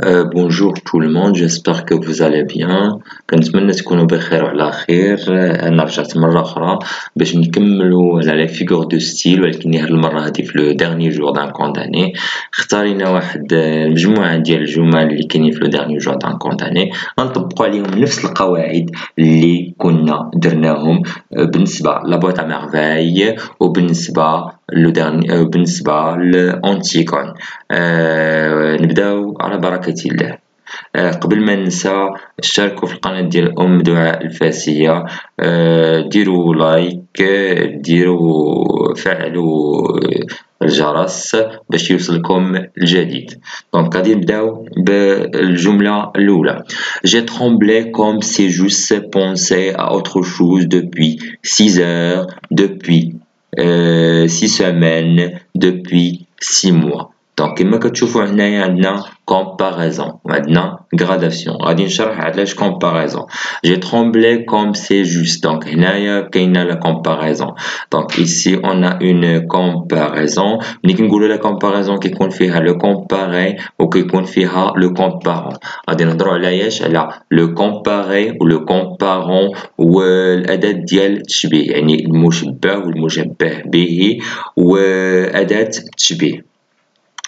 Le monde, j'espère que vous allez bien. كنتمنى تكونوا بخير وعلى خير. أنا رجعت مرة أخرى باش نكملو على les figures de style ولكن هاد المرة هادي في le dernier jour d'un condamné اختارينا واحد المجموعة ديال الجمل اللي كاينين في le dernier jour d'un condamné غنطبقو عليهم نفس القواعد اللي كنا درناهم بالنسبة la boîte à merveilles وبالنسبة le dernier بالنسبة لأنتيكون أه نبداو بركة الله. آه، قبل ما ننسى اشتركوا في القناة ديال أم دعاء الفاسية. آه، ديروا like ديروا فعلوا الجرس باش يوصلكم الجديد. donc غادي نبداو بالجملة الأولى. J'ai tremblé comme si j'eusse pensé à autre chose depuis six heures, depuis euh, six semaines, depuis six mois. دونك كما كتشوفوا هنايا عندنا comparaison maintenant gradation غادي نشرح علاش comparaison j'ai tremblé comme c'est juste donc هنايا كاينه la comparaison donc ici on a une comparaison ملي كنقولوا la comparaison كيكون فيها le comparé وكيكون فيها le comparant غادي نهضروا على ايش على le comparé و le comparant والاداه ديال التشبيه يعني المشبه والمشبه به واداه التشبيه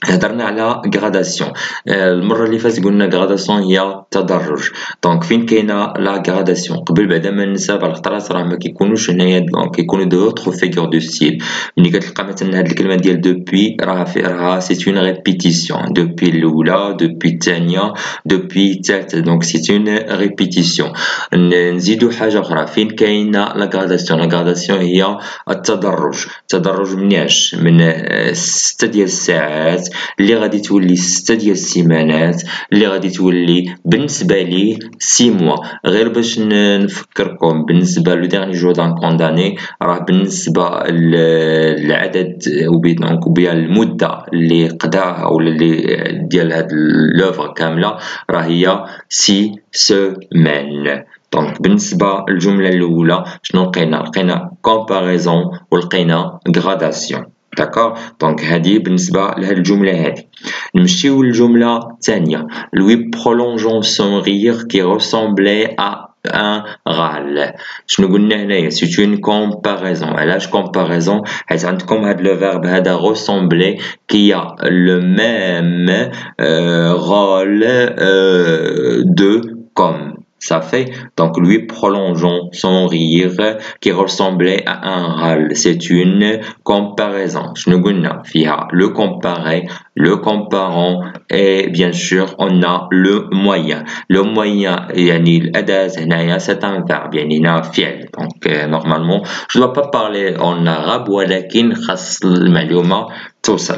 هضرنا على gradation المرة اللي فاتت قلنا gradation هي تدرج. donc فين كاينة la gradation قبل بعدا ما ننسى بعض الخطرات راه ما كيكونوش هنايا donc كيكونوا d'autres figures de style ملي كتلقى مثلا هاد الكلمة ديال depuis راه في راها c'est une répétition depuis الاولى depuis الثانية depuis الثالثه donc c'est une répétition نزيدو حاجة أخرى. فين كاينة la gradation la gradation هي التدرج. التدرج مناش من 6 ديال الساعات. اللي غادي تولي ستة ديال السيمانات اللي غادي تولي بالنسبة لي six mois غير باش نفكركم بالنسبة le dernier jour d'un condamné راه بالنسبة للعدد donc وبيا المدة اللي قداها ولا اللي ديال هاد l'œuvre كاملة راه هي six semaines donc بالنسبة للجملة الأولى شنو لقينا؟ لقينا comparaison ولقينا gradation داكوغ دونك هادي بالنسبة لهاد الجملة هادي نمشيو للجملة الثانية لوي برولونجون سون ريغ كي ressemblait à ان غال شنو قلنا هنايا سي اون كومباريزون علاش كومباريزون حيت عندكم هاد لو فيرب هذا روسومبلي كي لو ميم غال دو كوم ça fait. Donc lui prolongeons son rire qui ressemblait à un râle. C'est une comparaison. Le comparer, le comparant et bien sûr on a le moyen. Le moyen, c'est un verbe, Donc normalement, je ne dois pas parler en arabe, ولكن خاص المعلومة توصل.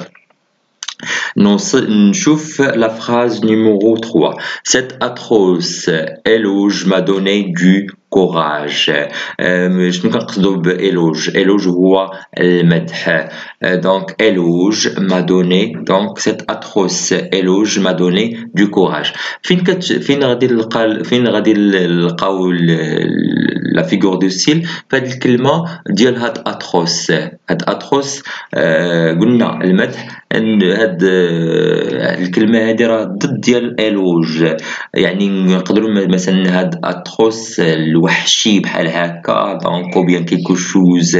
Nchouf la phrase numéro 3. Cet atroce éloge m'a donné du courage. Je كنقصدو بإلوج إلوج هو المدح donc éloge m'a donné donc cet atroce éloge m'a donné du courage. فين كت فين غادي نلقى فين غادي نلقاو la figure de style فهاد الكلمة ديال هاد atroce هاد آه قلنا المدح ان هاد الكلمة هادي راه ضد ديال éloge يعني نقدروا مثلا هاد atroce الوحشي بحال هكا donc ou bien quelque chose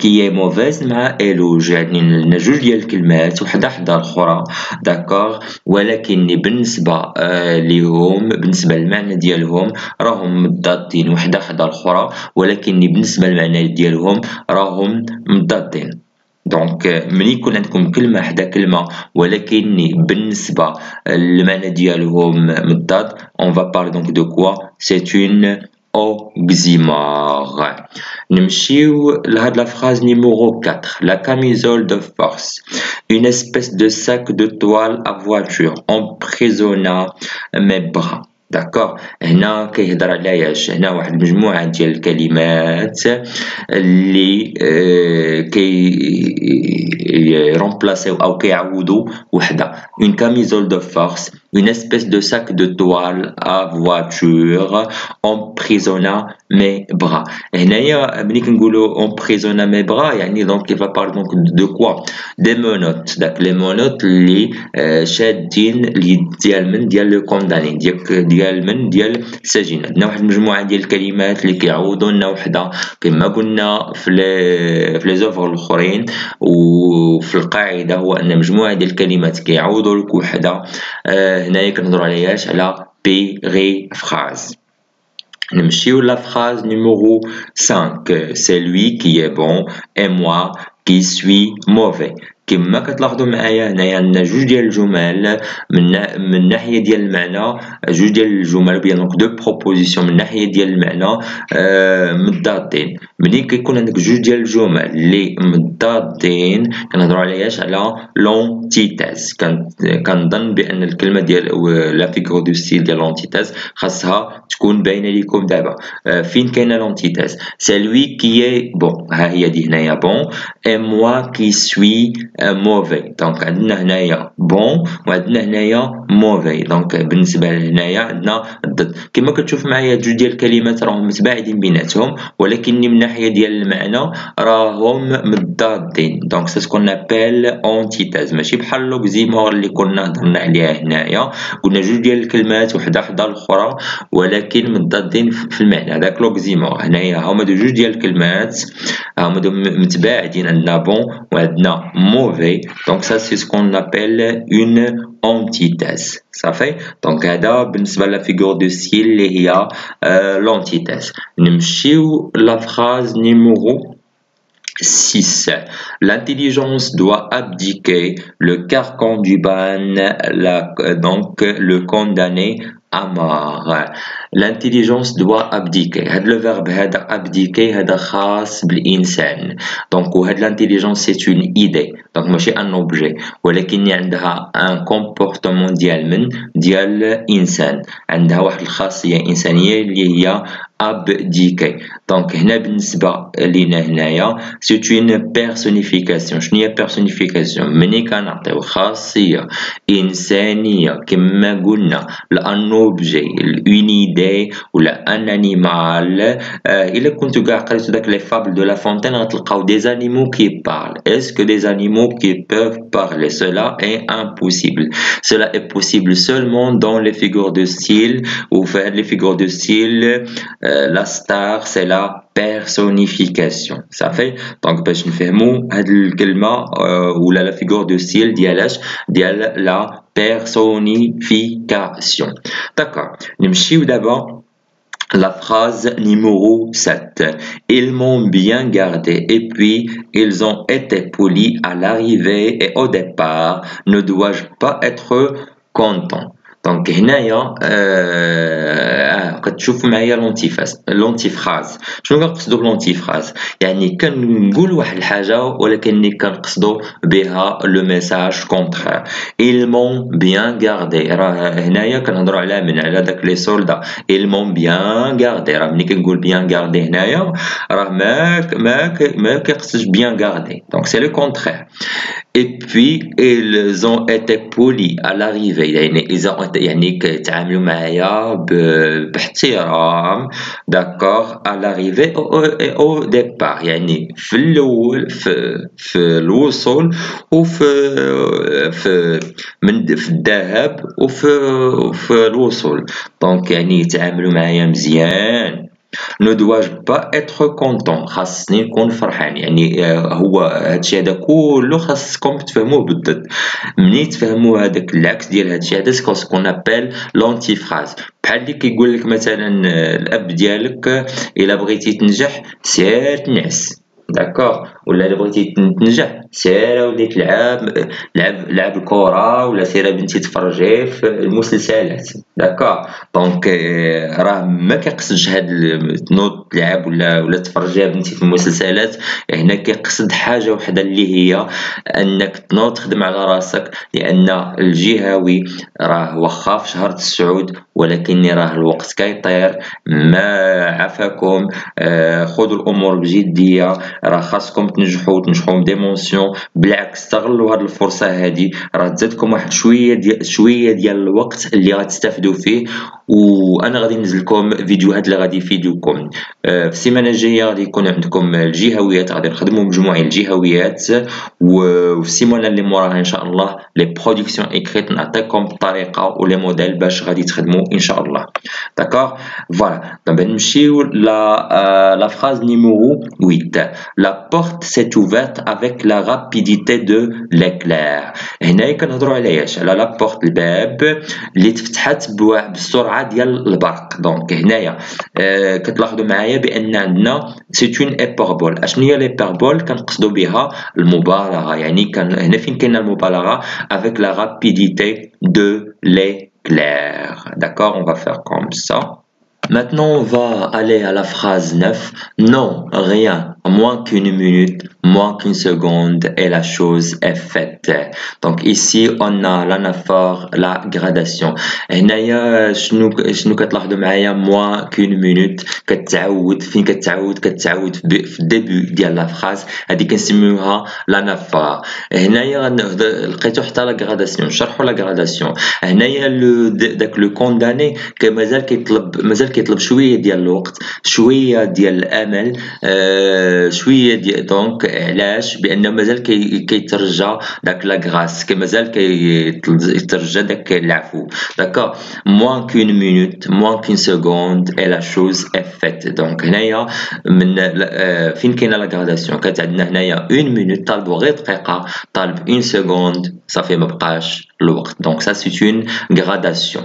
qui mauvaise مع éloge يعني لنا جوج ديال الكلمات وحدة حدا الاخرى d'accord ولكن بالنسبة ليهم بالنسبة للمعنى ديالهم راهم مضادين وحدة حدا الاخرى ولكن بالنسبة للمعنى ديالهم راهم مضادين. دونك ملي يكون عندكم كلمه حدا كلمه ولكن بالنسبه للمعنى ديالهم مضاد اون فا بارلي دونك دو كوا سي اون اوكزيمور نمشيو لهاد لا فراز نيميرو 4 لا كاميزول دو فورس une espèce de sac de toile à voiture emprisonna mes bras داكوغ هنا كيهضر على إيش هنا واحد المجموعه ديال الكلمات اللي آه كي remplace يو أو كيعوضوا وحده une camisole de force une espèce de sac de toile à voilure emprisonna mes bras. هنايا ملي كنقولوا emprisonna mes bras. يعني donc il va parler donc de quoi? Des menottes. داك les menottes اللي شادين اليد ديال من ديال لو كونداني ديال ديال من ديال السجين عندنا واحد المجموعه ديال الكلمات اللي كيعوضوا لنا وحده كما قلنا في لي في لي زوفر الاخرين وفي القاعده هو ان مجموعه ديال الكلمات كيعوضوا لك وحده هنايا كنهضروا عليهاش على بي غي فراز نمشيو لا phrase numéro 5 c'est lui qui est bon et moi qui suis mauvais كما كتلاحظوا معايا هنايا عندنا جوج ديال الجمل من من الناحيه ديال المعنى جوج ديال الجمل bien donc deux propositions من الناحيه ديال المعنى آه مضادين. ملي كيكون عندك جوج ديال الجمل اللي مضادين كنهضروا عليهاش على l'antithèse كنظن بأن الكلمة ديال la figure de style ديال l'antithèse خاصها تكون باينة ليكم دابا. آه فين كاينة l'antithèse c'est qui est bon ها هي دي هنايا bon et moi qui suis mauvais donc عندنا هنايا bon وعندنا هنايا mauvais donc بالنسبة لهنايا عندنا الضد كما كتشوف معايا جوج ديال الكلمات راهم متباعدين بيناتهم ولكن من ناحية ديال المعنى راهم متضادين. donc ça ce qu'on appelle antithèse ماشي بحال l'oxymore اللي كنا هضرنا عليها هنايا. قلنا جوج ديال الكلمات وحدة حدا الأخرى ولكن متضادين في المعنى. داك لوكزيمور. هنايا هما جوج ديال الكلمات هما متباعدين. عندنا بون وعندنا mauvais. Donc ça, c'est ce qu'on appelle une antithèse. Ça fait Donc هذا بالنسبة la figure de style اللي هي l'antithèse. نمشيو la phrase numéro 6. L'intelligence doit abdiquer le carcan du ban, la, donc le condamné أمر L'intelligence doit abdiquer. هذا le verbe هذا abdiquer هذا خاص بالإنسان donc وهاد l'intelligence c'est une idée. donc ماشي un objet. ولكن عندها un comportement ديال من ديال إنسان عندها واحد الخاصية إنسانية اللي هي abdiquer donc هنا بالنسبة لينا هنايا c'est une personnification. شنو هي personnification. ملي كنعطيو خاصية إنسانية كما قلنا لأنه objet une idée ولا un animal euh, الا كنتو كاع قريتو داك لي فابل دو لا فونتين غتلقاو des animaux qui parlent est-ce que des animaux qui peuvent parler cela est impossible cela est possible seulement dans les figures de style ou faire les figures de style euh, la star c'est la personnification ça fait donc باش نفهمو هاد الكلمه ولا لا فيغور دو ستيل ديالاش ديال لا personnification d'accord نمشيو d'abord la phrase numéro 7. Ils m'ont bien gardé et puis ils ont été polis à l'arrivée et au départ. Ne dois-je pas être content دونك هنايا آه كتشوف معايا لونتيفاز لونتيفراز شنو كنقصدو بلونتيفراز يعني كنقول واحد الحاجه ولكني كنقصدو بها لو ميساج كونترير ils m'ont bien gardé راه هنايا كنهضروا على من على داك لي سولدا ils m'ont bien gardé راه ملي كنقول bien gardé هنايا راه ما ما ما كيقصدش bien gardé دونك سي لو كونترير Et puis ils ont été polis à l'arrivée. يعني ils ont يعني كيتعاملوا معايا باحترام d'accord à l'arrivée au départ. يعني في الأول في في الوصول وفي في من في الذهاب وفي في الوصول donc يعني يتعاملوا معايا مزيان ne dois-je pas être content خاصني نكون فرحان. يعني هو هادشي هذا كله خاصكم تفهموه بالضبط. ملي تفهموا هذاك العكس ديال هادشي هذا ce qu'on appelle l'antiphrase بحال اللي كيقول لك مثلا الأب ديالك إلا بغيتي تنجح سير تنعس. d'accord ولا الا بغيتي تنجح سير ولي تلعب لعب لعب الكره ولا سير بنتي تفرجي في المسلسلات. d'accord donc راه ما كيقصدش هاد تنوض تلعب ولا ولا تفرجي بنتي في المسلسلات. هنا كيقصد حاجة وحدة اللي هي أنك تنوض تخدم على راسك لأن الجهوي راه واخا في شهر السعود ولكن راه الوقت كيطير. ما عفاكم آه خذوا الأمور بجدية. راه خاصكم تنجحوا تنجحوا بديمونسيون بالعكس استغلوا هذه الفرصة هذه راه تزادكم واحد شوية ديال شوية ديال الوقت اللي غتستافدوا فيه. وأنا غادي ننزل لكم فيديوهات اللي غادي يفيدوكم آه، في السيمانة الجاية غادي يكون عندكم الجهويات غادي نخدموا مجموعه الجهويات. وفي السيمانة اللي موراها إن شاء الله les productions écrites نعطيكم الطريقة و les modèles باش غادي تخدموا إن شاء الله. d'accord voilà دابا نمشيو la la phrase numéro 8 la porte s'est ouverte avec la rapidité de l'éclair هنايا كنهضروا على إيش؟ على la porte الباب اللي تفتحت ديال البرق. donc هنايا آه كتلاحظوا معايا بأن عندنا c'est une hyperbole أشنو هي l'hyperbole كنقصدوا بها المبالغة. يعني كان هنا فين كاينة المبالغة؟ افيك لا رابيديتي دو l'éclair. D'accord on va faire comme ça. Maintenant, on va aller à la phrase 9. Non, rien, moins qu'une minute, moins qu'une seconde et la chose est faite. Donc ici, on a l'anaphore, la gradation. هنايا شنو شنو كتلاحظوا معايا moins qu'une minute كتعاود فين كتعاود كتعاود في الديبي ديال لا فراز هذه كنسميوها l'anaphore. هنايا لقيتو حتى لا غراداسيون شرحوا لا غراداسيون هنايا لو داك لو كونداني مازال كيطلب مازال كيطلب شويه ديال الوقت شويه ديال الامل آه شوية ديال دونك علاش؟ بان مازال كيترجى داك لا غراس مازال كيترجى داك العفو. داكا موان كون مينوت موان كون سكوند اي لا شوز اي فيت دونك هنايا من فين كاينة la gradation كانت عندنا هنايا une minute طالبوا غير دقيقة طالب une seconde صافي مبقاش الوقت. donc ça c'est une gradation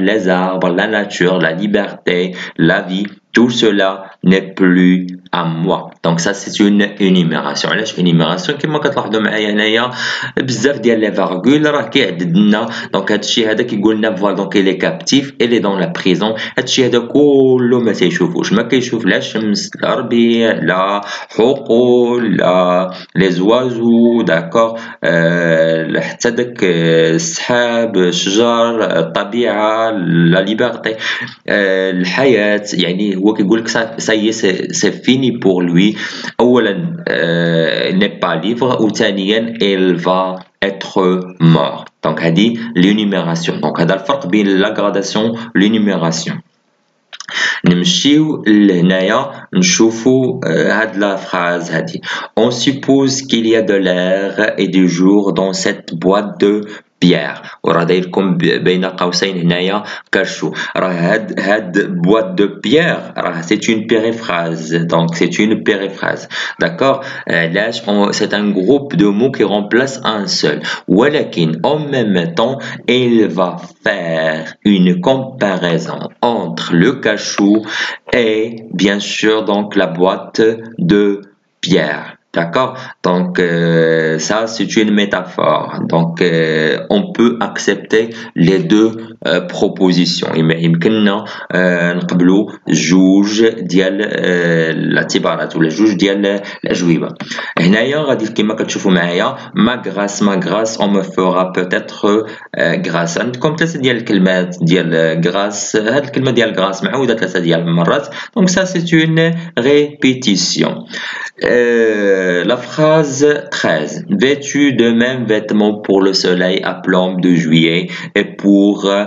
les arbres, la nature, la liberté, la vie, tout cela n'est plus à moi donc ça c'est une énumération. علاش énumération كما كتلاحظوا معايا هنايا بزاف ديال les virgules راه كيعدد لنا donc هادشي هذا كيقول لنا voilà donc il est captif il est dans la prison هادشي هذا كله ما تيشوفوش ما كيشوف لا الشمس لا الربيع لا حقول لا les oiseaux d'accord آه حتى داك السحاب الشجر الطبيعه لا ليبرتي آه الحياة يعني هو كيقول لك سي سي فيني بور لوي اولا ني با ليفر وثانيا il va être mort دونك هذه لينيميراسيون دونك هذا الفرق بين لا غراداسيون لينيميراسيون نمشيو لهنايا نشوفو هاد لا فراز هادي on suppose qu'il y a de l'air et du jour dans cette boîte de بيير وراه داير لكم بين قوسين هنايا كاشو راه هاد هاد بواط دو بيير راه سي اون بيريفراز دونك سي اون بيريفراز داكور علاش سي ان جروب دو مو كي رومبلاس ان سول ولكن en même temps il va faire une comparaison entre le cachou et bien sûr donc la boîte de pierre D'accord Donc euh, ça, c'est une métaphore. Donc euh, on peut accepter les deux euh, propositions. يمكننا نقبلوا جوج ديال الاعتبارات ولا جوج ديال الأجوبة. هنايا غادي كما كتشوفوا معايا ما غراس ما غراس on me fera peut-être غراس عندكم ثلاثة ديال الكلمات ديال غراس هاد الكلمة ديال غراس معودة ثلاثة ديال المرات. Donc ça c'est une répétition. Euh, la phrase 13. Vêtu de même vêtements pour le soleil à plomb de juillet et pour euh,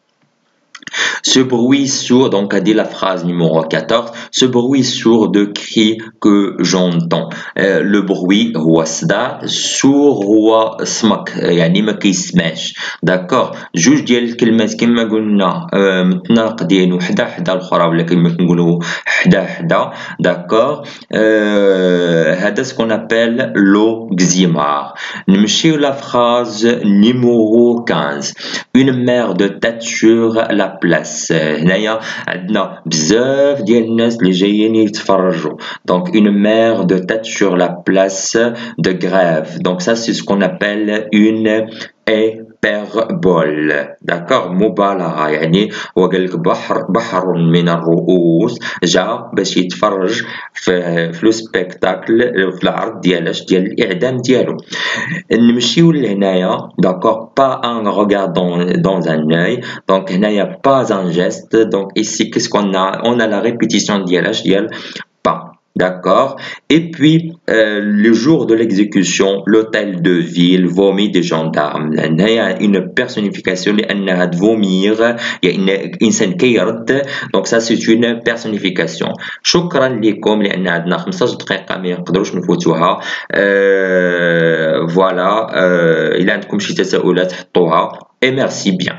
Ce bruit sourd, donc a dit la phrase numéro 14, ce bruit sourd de cri que j'entends. Euh, le bruit هو الصداع sourd هو سمك يعني ما كيسمعش داكور جوج ديال الكلمات كما قلنا آه، متناقضين وحده حدا الاخرى ولا كما كنقولوا حدا حدا داكور euh, هذا سكون ابل لوغزيمار نمشيو لا phrase numéro 15 une mère de tête sur la place هنايا عندنا بزاف ديال الناس اللي جايين يتفرجوا donc une mère de tête sur la place de grève donc ça c'est ce qu'on appelle Une hyperbole d'accord مبالغة يعني هو قال لك بحر بحر من الرؤوس. جا باش يتفرج في في سبيكتاكل في العرض ديالاش ديال الإعدام ديالو. نمشيو لهنايا داكور با ان regard dans, dans un œil. Donc هنايا pas un geste. Donc ici qu'est-ce qu'on a? On ديال D'accord Et puis, euh, le jour de l'exécution, l'hôtel de ville vomit des gendarmes. Il y a une personnification de vomir. Il y a une, une scène Donc ça, c'est une personnification. شكرا لكم لأن عندنا 15 دقيقة ما نقدروش نفوتوها. فوالا إلا عندكم شي تساؤلات حطوها. Et merci bien.